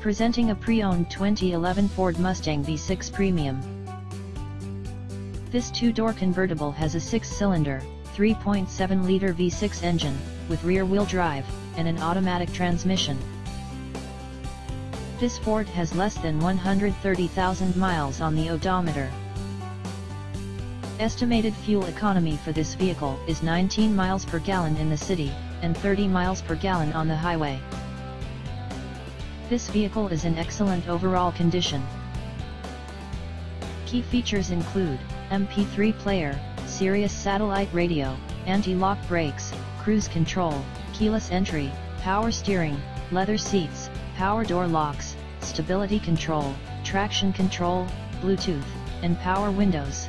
Presenting a pre-owned 2011 Ford Mustang V6 Premium. This two-door convertible has a six-cylinder, 3.7-liter V6 engine, with rear-wheel drive, and an automatic transmission. This Ford has less than 130,000 miles on the odometer. Estimated fuel economy for this vehicle is 19 miles per gallon in the city, and 30 miles per gallon on the highway. This vehicle is in excellent overall condition. Key features include, MP3 player, Sirius satellite radio, anti-lock brakes, cruise control, keyless entry, power steering, leather seats, power door locks, stability control, traction control, Bluetooth, and power windows.